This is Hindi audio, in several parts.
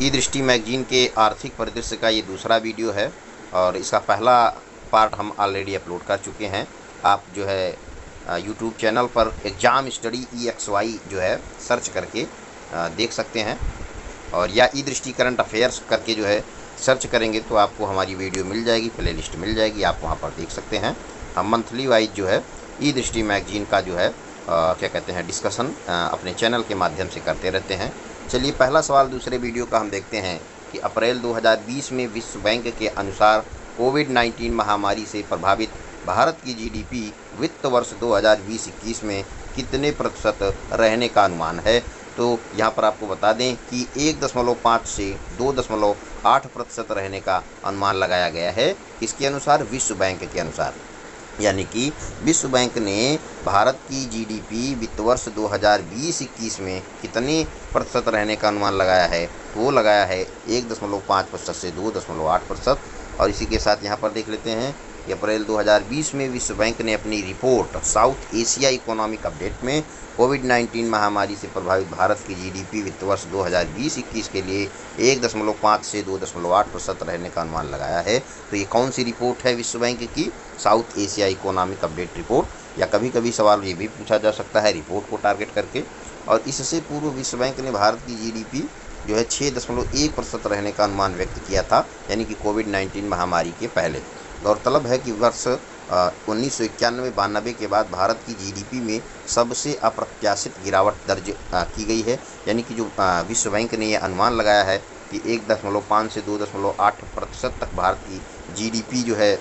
ई दृष्टि मैगजीन के आर्थिक परिदृश्य का ये दूसरा वीडियो है और इसका पहला पार्ट हम ऑलरेडी अपलोड कर चुके हैं। आप जो है यूट्यूब चैनल पर exam study E X Y जो है सर्च करके देख सकते हैं। और या ई दृष्टि करंट अफेयर्स करके जो है सर्च करेंगे तो आपको हमारी वीडियो मिल जाएगी प्ले लिस्ट मिल जाएगी आप वहाँ पर देख सकते हैं। हम मंथली वाइज जो है ई दृष्टि मैगजीन का जो है आ, क्या कहते हैं डिस्कशन अपने चैनल के माध्यम से करते रहते हैं। चलिए, पहला सवाल दूसरे वीडियो का हम देखते हैं कि अप्रैल 2020 में विश्व बैंक के अनुसार कोविड 19 महामारी से प्रभावित भारत की जीडीपी वित्त वर्ष 2020-21 में कितने प्रतिशत रहने का अनुमान है? तो यहाँ पर आपको बता दें कि एक दशमलव पाँच से दो दशमलव आठ प्रतिशत रहने का अनुमान लगाया गया है। इसके अनुसार विश्व बैंक के अनुसार। यानी कि विश्व बैंक ने भारत की जीडीपी वित्त वर्ष 2020-21 में कितने प्रतिशत रहने का अनुमान लगाया है? तो वो लगाया है एक दशमलव पाँच प्रतिशत से दो दशमलव आठ प्रतिशत। और इसी के साथ यहाँ पर देख लेते हैं अप्रैल 2020 में विश्व बैंक ने अपनी report South Asia economic update में कोविड 19 महामारी से प्रभावित भारत की जीडीपी वित्त वर्ष 2020-21 के लिए एक दशमलव पाँच से दो दशमलव आठ प्रतिशत रहने का अनुमान लगाया है। तो ये कौन सी रिपोर्ट है विश्व बैंक की? South Asia economic update report. या कभी कभी सवाल ये भी पूछा जा सकता है रिपोर्ट को टारगेट करके। और इससे पूर्व विश्व बैंक ने भारत की जीडीपी जो है छः दशमलव एक प्रतिशत रहने का अनुमान व्यक्त किया था, यानी कि कोविड नाइन्टीन महामारी के पहले। गौरतलब है कि वर्ष उन्नीस सौ इक्यानवे बानबे के बाद भारत की जीडीपी में सबसे अप्रत्याशित गिरावट दर्ज की गई है। यानी कि जो विश्व बैंक ने यह अनुमान लगाया है कि एक दशमलव पाँच से दो दशमलव आठ प्रतिशत तक भारत की जीडीपी जो है,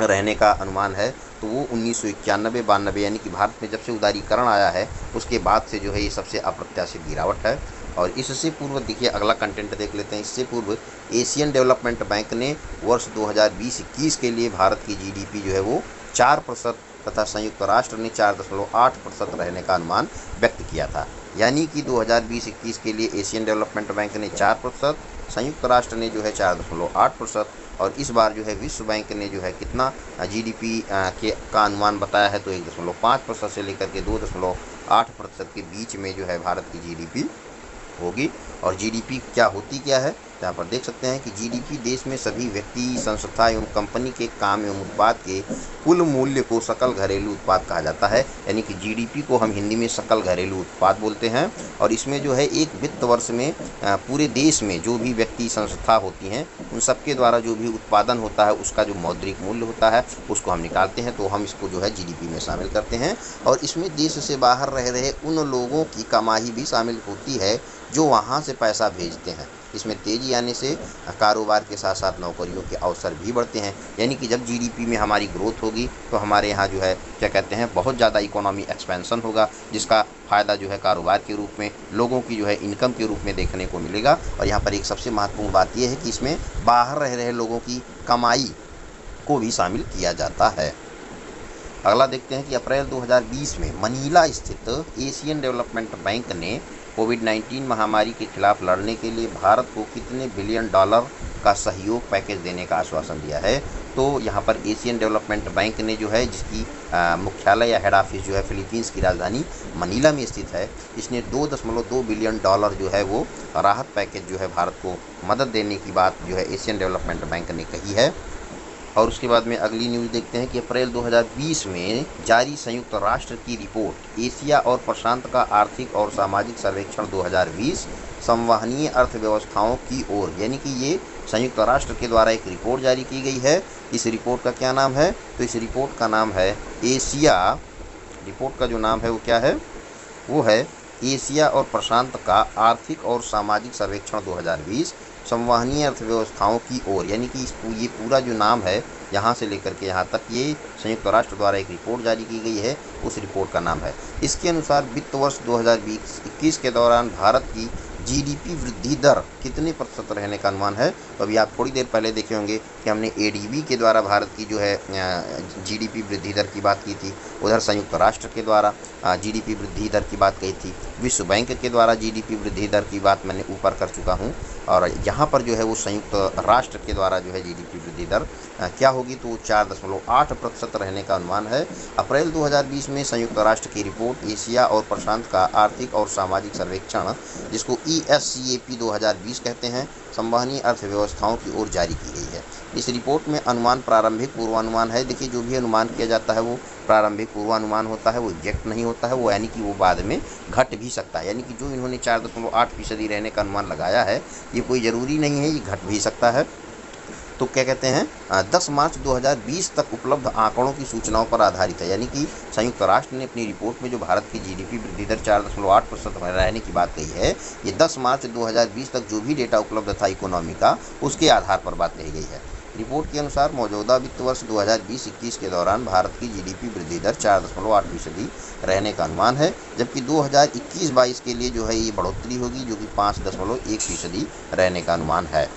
रहने का अनुमान है। तो वो उन्नीस सौ इक्यानबे बानबे, यानी कि भारत में जब से उदारीकरण आया है, उसके बाद से जो है ये सबसे अप्रत्याशित गिरावट है। और इससे पूर्व देखिए, अगला कंटेंट देख लेते हैं। इससे पूर्व एशियन डेवलपमेंट बैंक ने वर्ष 2020-21 के लिए भारत की जीडीपी जो है वो चार प्रतिशत तथा संयुक्त राष्ट्र ने चार दशमलव आठ प्रतिशत रहने का अनुमान व्यक्त किया था। यानी कि 2020-21 के लिए एशियन डेवलपमेंट बैंक ने चार प्रतिशत, संयुक्त राष्ट्र ने जो है चार दशमलव आठ प्रतिशत और इस बार जो है विश्व बैंक ने जो है कितना जीडीपी के, का अनुमान बताया है तो एक दशमलव पाँच प्रतिशत से लेकर के दो दशमलव आठ प्रतिशत के बीच में जो है भारत की जीडीपी होगी और जीडीपी क्या होती क्या है यहाँ पर देख सकते हैं कि जीडीपी देश में सभी व्यक्ति, संस्था एवं कंपनी के काम एवं उत्पाद के कुल मूल्य को सकल घरेलू उत्पाद कहा जाता है। यानी कि जीडीपी को हम हिंदी में सकल घरेलू उत्पाद बोलते हैं और इसमें जो है एक वित्त वर्ष में पूरे देश में जो भी व्यक्ति, संस्था होती हैं, उन सबके द्वारा जो भी उत्पादन होता है, उसका जो मौद्रिक मूल्य होता है, उसको हम निकालते हैं तो हम इसको जो है जीडीपी में शामिल करते हैं। और इसमें देश से बाहर रह रहे उन लोगों की कमाई भी शामिल होती है जो वहाँ से पैसा भेजते हैं। इसमें तेज़ी आने से कारोबार के साथ साथ नौकरियों के अवसर भी बढ़ते हैं। यानी कि जब जीडीपी में हमारी ग्रोथ होगी तो हमारे यहाँ जो है, क्या कहते हैं, बहुत ज़्यादा इकोनॉमी एक्सपेंसन होगा, जिसका फ़ायदा जो है कारोबार के रूप में, लोगों की जो है इनकम के रूप में देखने को मिलेगा। और यहाँ पर एक सबसे महत्वपूर्ण बात यह है कि इसमें बाहर रह रहे लोगों की कमाई को भी शामिल किया जाता है। अगला देखते हैं कि अप्रैल 2020 में मनीला स्थित एशियन डेवलपमेंट बैंक ने कोविड 19 महामारी के खिलाफ लड़ने के लिए भारत को कितने बिलियन डॉलर का सहयोग पैकेज देने का आश्वासन दिया है? तो यहाँ पर एशियन डेवलपमेंट बैंक ने जो है, जिसकी मुख्यालय या हेड ऑफ़िस जो है फिलीपींस की राजधानी मनीला में स्थित है, इसने दो दशमलव दो बिलियन डॉलर जो है वो राहत पैकेज जो है भारत को मदद देने की बात जो है एशियन डेवलपमेंट बैंक ने कही है। और उसके बाद में अगली न्यूज़ देखते हैं कि अप्रैल 2020 में जारी संयुक्त राष्ट्र की रिपोर्ट एशिया और प्रशांत का आर्थिक और सामाजिक सर्वेक्षण 2020 संवहनीय अर्थव्यवस्थाओं की ओर। यानी कि ये संयुक्त राष्ट्र के द्वारा एक रिपोर्ट जारी की गई है। इस रिपोर्ट का क्या नाम है? तो इस रिपोर्ट का नाम है एशिया। रिपोर्ट का जो नाम है वो क्या है? वो है एशिया और प्रशांत का आर्थिक और सामाजिक सर्वेक्षण 2020 संवहनीय अर्थव्यवस्थाओं की ओर, यानी कि इस ये पूरा जो नाम है, यहाँ से लेकर के यहाँ तक ये संयुक्त राष्ट्र द्वारा एक रिपोर्ट जारी की गई है, उस रिपोर्ट का नाम है। इसके अनुसार वित्त वर्ष 2020-21 के दौरान भारत की जीडीपी वृद्धि दर कितने प्रतिशत रहने का अनुमान है? तो अभी आप थोड़ी देर पहले देखे होंगे कि हमने एडीबी के द्वारा भारत की जो है जीडीपी वृद्धि दर की बात की थी। उधर संयुक्त राष्ट्र के द्वारा जीडीपी वृद्धि दर की बात कही थी। विश्व बैंक के द्वारा जीडीपी वृद्धि दर की बात मैंने ऊपर कर चुका हूँ। और यहाँ पर जो है वो संयुक्त राष्ट्र के द्वारा जो है जीडीपी वृद्धि दर क्या होगी तो चार दशमलव आठ प्रतिशत रहने का अनुमान है। अप्रैल 2020 में संयुक्त राष्ट्र की रिपोर्ट एशिया और प्रशांत का आर्थिक और सामाजिक सर्वेक्षण, जिसको E S C A P दो हज़ार बीस कहते हैं, संवहनीय अर्थव्यवस्थाओं की ओर जारी की गई है। इस रिपोर्ट में अनुमान प्रारंभिक पूर्वानुमान है। देखिए, जो भी अनुमान किया जाता है वो प्रारंभिक पूर्वानुमान होता है, वो एग्जैक्ट नहीं होता है, वो यानी कि वो बाद में घट भी सकता है। यानी कि जो इन्होंने चार दशमलव आठ फ़ीसदी रहने का अनुमान लगाया है, ये कोई ज़रूरी नहीं है, ये घट भी सकता है। तो क्या कहते हैं दस मार्च 2020 तक उपलब्ध आंकड़ों की सूचनाओं पर आधारित है। यानी कि संयुक्त राष्ट्र ने अपनी रिपोर्ट में जो भारत की जीडीपी वृद्धि दर चार दशमलव आठ प्रतिशत रहने की बात कही है, ये 10 मार्च 2020 तक जो भी डेटा उपलब्ध था इकोनॉमी का, उसके आधार पर बात कही गई है। रिपोर्ट के अनुसार मौजूदा वित्त वर्ष 2020-21 के दौरान भारत की जीडीपी वृद्धि दर चार दशमलव आठ फ़ीसदी रहने का अनुमान है, जबकि 2021-22 के लिए जो है ये बढ़ोतरी होगी, जो कि पाँच दशमलव एक फ़ीसदी रहने का अनुमान है।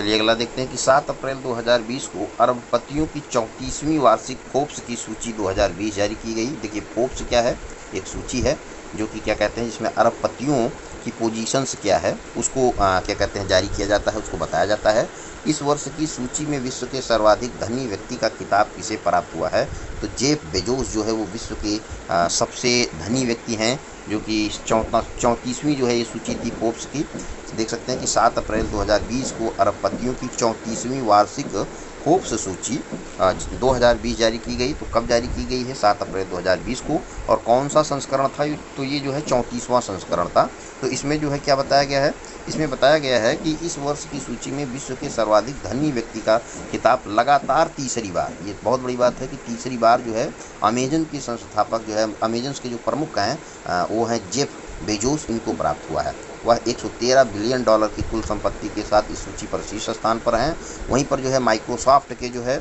चलिए अगला देखते हैं कि 7 अप्रैल 2020 को अरबपतियों की चौंतीसवीं वार्षिक फोप्स की सूची 2020 जारी की गई। देखिए फोप्स क्या है? एक सूची है जो कि क्या कहते हैं जिसमें अरबपतियों की पोजीशंस क्या है उसको आ, क्या कहते हैं जारी किया जाता है उसको बताया जाता है। इस वर्ष की सूची में विश्व के सर्वाधिक धनी व्यक्ति का खिताब किसे प्राप्त हुआ है? तो जेफ बेजोस जो है वो विश्व के सबसे धनी व्यक्ति हैं, जो कि चौथा, चौंतीसवीं जो है ये सूची थी फोर्ब्स की। देख सकते हैं कि 7 अप्रैल 2020 को अरबपतियों की चौंतीसवीं वार्षिक फोर्ब्स सूची 2020 जारी की गई। तो कब जारी की गई है? 7 अप्रैल 2020 को। और कौन सा संस्करण था? तो ये जो है चौंतीसवां संस्करण था। तो इसमें जो है क्या बताया गया है? इसमें बताया गया है कि इस वर्ष की सूची में विश्व के सर्वाधिक धनी व्यक्ति का खिताब लगातार तीसरी बार। ये बहुत बड़ी बात है कि तीसरी बार जो है अमेजन के संस्थापक जो है अमेजन के जो प्रमुख हैं वो हैं जेफ बेजोस, इनको प्राप्त हुआ है। वह 113 बिलियन डॉलर की कुल संपत्ति के साथ इस सूची पर शीर्ष स्थान पर हैं। वहीं पर जो है माइक्रोसॉफ्ट के जो है,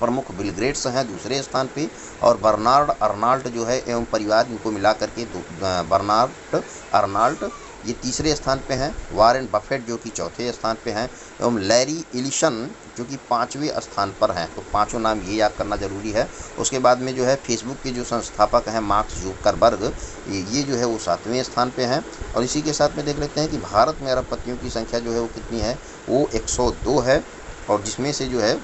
प्रमुख बिल ग्रेट्स हैं दूसरे स्थान पे, और बर्नार्ड अर्नाल्ट जो है, एवं परिवार इनको मिला करके बर्नार्ड अर्नाल्ट ये तीसरे स्थान पे हैं। वारेन बफेट जो कि चौथे स्थान पे हैं एवं लैरी इलिशन जो कि पाँचवें स्थान पर हैं। तो पाँचों नाम ये याद करना ज़रूरी है। उसके बाद में जो है फेसबुक के जो संस्थापक हैं मार्क्स जूकरबर्ग, ये जो है वो सातवें स्थान पे हैं। और इसी के साथ में देख लेते हैं कि भारत में अरबपतियों की संख्या जो है वो कितनी है? वो 102 है और जिसमें से जो है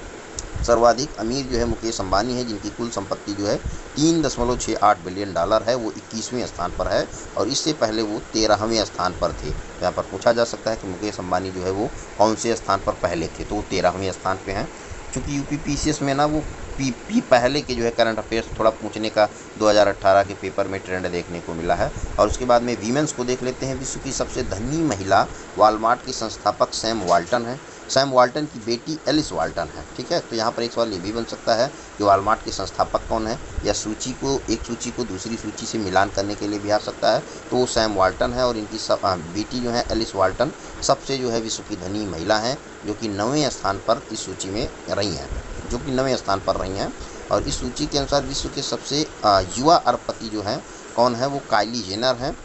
सर्वाधिक अमीर जो है मुकेश अंबानी है, जिनकी कुल संपत्ति जो है तीन दशमलव छः आठ बिलियन डॉलर है, वो इक्कीसवें स्थान पर है और इससे पहले वो तेरहवें स्थान पर थे। यहाँ पर पूछा जा सकता है कि मुकेश अंबानी जो है वो कौन से स्थान पर पहले थे तो वो तेरहवें स्थान पर हैं। चूँकि यू में ना वो पी पी पहले के जो है करंट अफेयर्स थोड़ा पूछने का 2018 के पेपर में ट्रेंड देखने को मिला है। और उसके बाद में वीमेंस को देख लेते हैं, विश्व की सबसे धनी महिला वालमार्ट की संस्थापक सैम वाल्टन है। सैम वाल्टन की बेटी एलिस वाल्टन है, ठीक है? तो यहाँ पर एक सवाल ये भी बन सकता है कि वालमार्ट के संस्थापक कौन है? या सूची को, एक सूची को दूसरी सूची से मिलान करने के लिए भी आ सकता है? तो वो सैम वाल्टन है और इनकी सब बेटी जो है, एलिस वाल्टन, सबसे जो है विश्व की धनी महिला हैं, जो कि नवें स्थान पर इस सूची में रही हैं, जो कि नवें स्थान पर रही हैं। और इस सूची के अनुसार विश्व के सबसे युवा अरबपति जो हैं, कौन है? वो काइली जेनर हैं,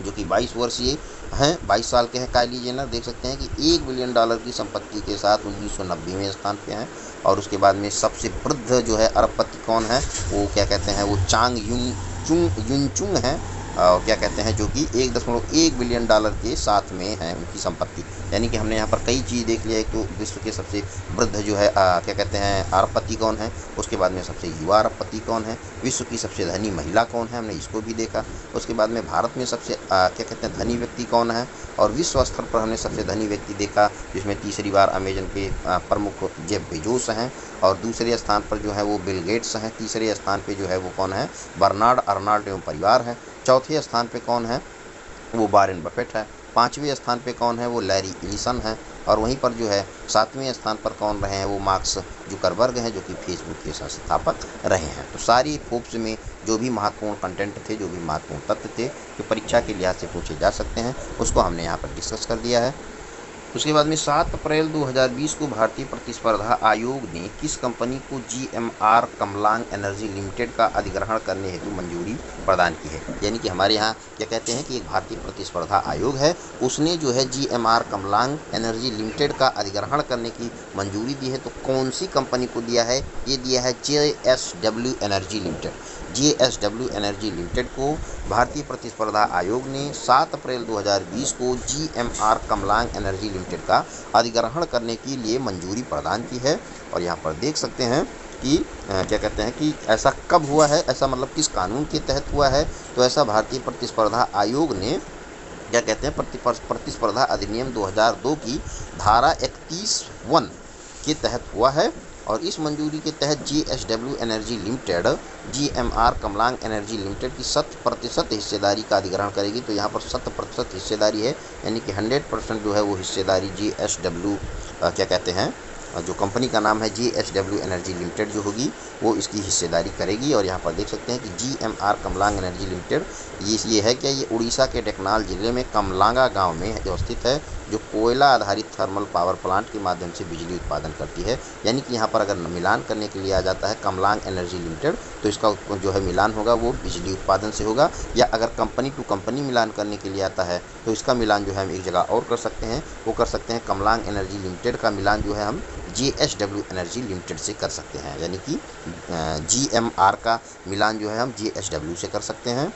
जो कि 22 वर्षीय हैं 22 साल के हैं काइली जेनर देख सकते हैं कि एक बिलियन डॉलर की संपत्ति के साथ उन्नीस सौ स्थान पे हैं और उसके बाद में सबसे वृद्ध जो है अरबपति कौन है? वो क्या कहते हैं, वो चांग युन चुंग, युनचुंग हैं। और क्या कहते हैं जो कि एक दशमलव एक बिलियन डॉलर के साथ में है उनकी संपत्ति। यानी कि हमने यहाँ पर कई चीज़ देख लिया। एक तो विश्व के सबसे वृद्ध जो है आ, क्या कहते हैं आरपति कौन है? उसके बाद में सबसे युवा अरबपति कौन है? विश्व की सबसे धनी महिला कौन है? हमने इसको भी देखा। उसके बाद में भारत में सबसे आ, क्या कहते हैं धनी व्यक्ति कौन है? और विश्व स्तर पर हमने सबसे धनी व्यक्ति देखा जिसमें तीसरी बार अमेजन के प्रमुख जेब बेजोस हैं। और दूसरे स्थान पर जो है वो बिल गेट्स हैं। तीसरे स्थान पर जो है वो कौन है? बर्नार्ड अर्नाल्ड एवं परिवार है। चौथे स्थान पे कौन है? वो बारिन बफेट है। पाँचवें स्थान पे कौन है? वो लैरी एलिसन है। और वहीं पर जो है, सातवें स्थान पर कौन रहे हैं? वो मार्क्स जुकरबर्ग हैं, जो कि फेसबुक के संस्थापक रहे हैं। तो सारी फोप्स में जो भी महत्वपूर्ण कंटेंट थे, जो भी महत्वपूर्ण तत्व थे, जो परीक्षा के लिहाज से पूछे जा सकते हैं, उसको हमने यहाँ पर डिस्कस कर दिया है। उसके बाद में 7 अप्रैल 2020 को भारतीय प्रतिस्पर्धा आयोग ने किस कंपनी को जीएमआर कमलांग एनर्जी लिमिटेड का अधिग्रहण करने हेतु मंजूरी प्रदान की है? यानी कि हमारे यहाँ क्या कहते हैं कि एक भारतीय प्रतिस्पर्धा आयोग है, उसने जो है जीएमआर कमलांग एनर्जी लिमिटेड का अधिग्रहण करने की मंजूरी दी है। तो कौन सी कंपनी को दिया है? ये दिया है J S W Energy Limited J S W Energy Limited को भारतीय प्रतिस्पर्धा आयोग ने 7 अप्रैल 2020 को G M R Kamalanga Energy Limited का अधिग्रहण करने के लिए मंजूरी प्रदान की है। और यहाँ पर देख सकते हैं कि क्या कहते हैं कि ऐसा कब हुआ है, ऐसा मतलब किस कानून के तहत हुआ है? तो ऐसा भारतीय प्रतिस्पर्धा आयोग ने, क्या कहते हैं प्रतिस्पर्धा अधिनियम 2002 की धारा इकतीस वन के तहत हुआ है। और इस मंजूरी के तहत G S W Energy Limited G M R Kamalanga Energy Limited की शत प्रतिशत हिस्सेदारी का अधिग्रहण करेगी। तो यहाँ पर शत प्रतिशत हिस्सेदारी है, यानी कि हंड्रेड परसेंट जो है वो हिस्सेदारी जी एस डब्ल्यू क्या कहते हैं जो कंपनी का नाम है G H W Energy Limited जो होगी, वो इसकी हिस्सेदारी करेगी। और यहाँ पर देख सकते हैं कि G M R Kamalanga Energy Limited ये ये है क्या, ये उड़ीसा के टेकनाल ज़िले में कमलांगा गाँव में स्थित है। जो कोयला आधारित थर्मल पावर प्लांट के माध्यम से बिजली उत्पादन करती है, यानी कि यहाँ पर अगर मिलान करने के लिए आ जाता है कमलांग एनर्जी लिमिटेड तो इसका जो है मिलान होगा वो बिजली उत्पादन से होगा, या अगर कंपनी टू कंपनी मिलान करने के लिए आता है तो इसका मिलान जो है हम एक जगह और कर सकते हैं, वो कर सकते हैं कमलांग एनर्जी लिमिटेड का मिलान जो है हम J H W Energy Limited से कर सकते हैं, यानी कि जी एम आर का मिलान जो है हम जे एच डब्ल्यू से कर सकते हैं।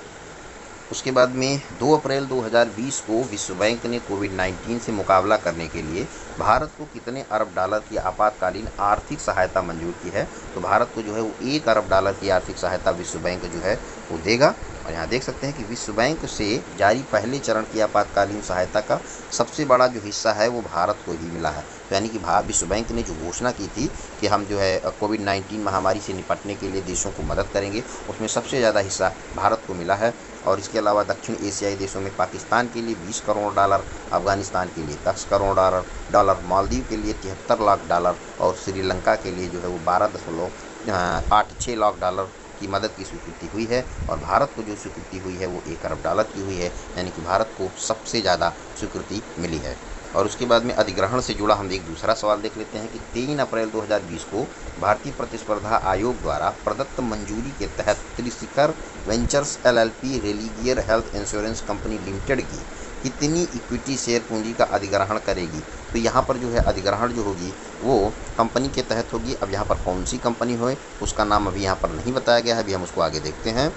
उसके बाद में 2 अप्रैल 2020 को विश्व बैंक ने कोविड 19 से मुकाबला करने के लिए भारत को कितने अरब डॉलर की आपातकालीन आर्थिक सहायता मंजूर की है? तो भारत को जो है वो एक अरब डॉलर की आर्थिक सहायता विश्व बैंक जो है वो देगा। और यहाँ देख सकते हैं कि विश्व बैंक से जारी पहले चरण की आपातकालीन सहायता का सबसे बड़ा जो हिस्सा है वो भारत को ही मिला है। तो यानी कि विश्व बैंक ने जो घोषणा की थी कि हम जो है कोविड नाइन्टीन महामारी से निपटने के लिए देशों को मदद करेंगे, उसमें सबसे ज़्यादा हिस्सा भारत को मिला है। और इसके अलावा दक्षिण एशियाई देशों में पाकिस्तान के लिए 20 करोड़ डॉलर, अफ़गानिस्तान के लिए 10 करोड़ डॉलर डॉलर मालदीव के लिए तिहत्तर लाख डॉलर और श्रीलंका के लिए जो है वो बारह दशमलव आठ छः लाख डॉलर की मदद की स्वीकृति हुई है और भारत को जो स्वीकृति हुई है वो एक अरब डॉलर की हुई है, यानी कि भारत को सबसे ज़्यादा स्वीकृति मिली है। और उसके बाद में अधिग्रहण से जुड़ा हम एक दूसरा सवाल देख लेते हैं कि तीन अप्रैल 2020 को भारतीय प्रतिस्पर्धा आयोग द्वारा प्रदत्त मंजूरी के तहत Trishikhar Ventures LLP Religare Health Insurance Company Limited की कितनी इक्विटी शेयर पूंजी का अधिग्रहण करेगी? तो यहाँ पर जो है अधिग्रहण जो होगी, वो कंपनी के तहत होगी। अब यहाँ पर कौन सी कंपनी हो उसका नाम अभी यहाँ पर नहीं बताया गया है। अभी हम उसको आगे देखते हैं।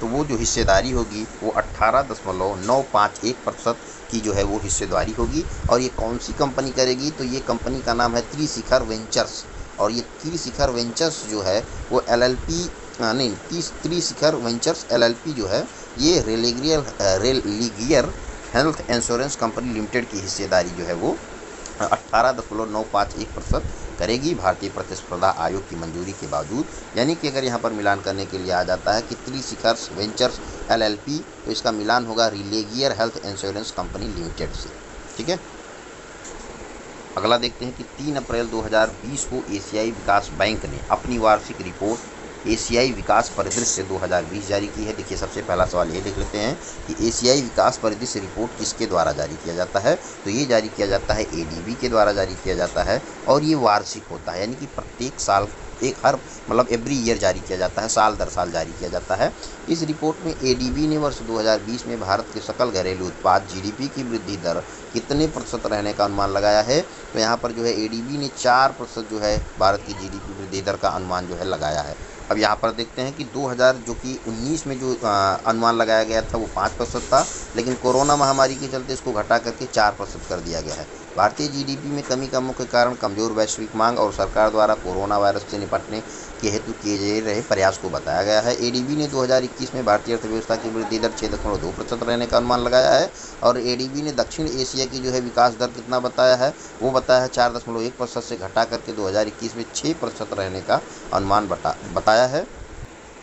तो वो जो हिस्सेदारी होगी, वो अट्ठारह दशमलव नौ पाँच एक प्रतिशत की जो है वो हिस्सेदारी होगी। और ये कौन सी कंपनी करेगी? तो ये कंपनी का नाम है त्रिशिखर वेंचर्स। और ये त्रिशिखर वेंचर्स जो है, वो एल एल पी नहीं Trishikhar Ventures L L P जो है, ये Religare Religare Health Insurance Company Limited की हिस्सेदारी जो है वो अट्ठारह दशमलव नौ पाँच एक प्रतिशत करेगी। भारतीय प्रतिस्पर्धा आयोग की मंजूरी के बावजूद, यानी कि अगर यहाँ पर मिलान करने के लिए आ जाता है कि त्री त्रिशिखर्स वेंचर्स एलएलपी तो इसका मिलान होगा Religare Health Insurance Company Limited से। ठीक है? अगला देखते हैं कि 3 अप्रैल 2020 को एशियाई विकास बैंक ने अपनी वार्षिक रिपोर्ट एशियाई विकास परिदृश्य 2020 जारी की है। देखिए, सबसे पहला सवाल ये देख लेते हैं कि एशियाई विकास परिदृश्य रिपोर्ट किसके द्वारा जारी किया जाता है? तो ये जारी किया जाता है एडीबी के द्वारा जारी किया जाता है और ये वार्षिक होता है, यानी कि प्रत्येक साल, एक हर मतलब एवरी ईयर जारी किया जाता है, साल दर साल जारी किया जाता है। इस रिपोर्ट में एडीबी ने वर्ष 2020 में भारत के सकल घरेलू उत्पाद जीडीपी की वृद्धि दर कितने प्रतिशत रहने का अनुमान लगाया है? तो यहाँ पर जो है एडीबी ने चार प्रतिशत जो है भारत की जीडीपी वृद्धि दर का अनुमान जो है लगाया है। अब यहाँ पर देखते हैं कि 2000 जो कि 19 में जो अनुमान लगाया गया था, वो पाँच प्रतिशत था, लेकिन कोरोना महामारी के चलते इसको घटा करके चार प्रतिशत कर दिया गया है। भारतीय जीडीपी में कमी का मुख्य कारण कमज़ोर वैश्विक मांग और सरकार द्वारा कोरोना वायरस से निपटने के हेतु किए जा रहे प्रयास को बताया गया है। एडीबी ने 2021 में भारतीय अर्थव्यवस्था की वृद्धि दर छः दशमलव दो प्रतिशत रहने का अनुमान लगाया है और एडीबी ने दक्षिण एशिया की जो है विकास दर कितना बताया है, वो बताया है चार दशमलव एक प्रतिशत से घटा करके 2021 में छः प्रतिशत रहने का अनुमान बता बताया है।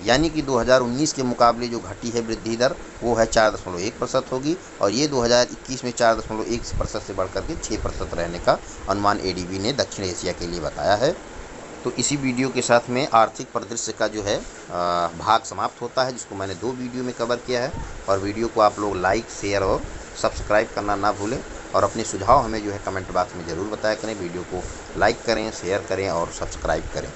यानी कि 2019 के मुकाबले जो घटी है वृद्धि दर, वो है चार दशमलव एक प्रतिशत होगी और ये 2021 में चार दशमलव एक प्रतिशत से बढ़कर के छः प्रतिशत रहने का अनुमान एडीबी ने दक्षिण एशिया के लिए बताया है। तो इसी वीडियो के साथ में आर्थिक परिदृश्य का जो है भाग समाप्त होता है, जिसको मैंने दो वीडियो में कवर किया है। और वीडियो को आप लोग लाइक, शेयर और सब्सक्राइब करना ना भूलें और अपने सुझाव हमें जो है कमेंट बॉक्स में ज़रूर बताया करें। वीडियो को लाइक करें, शेयर करें और सब्सक्राइब करें।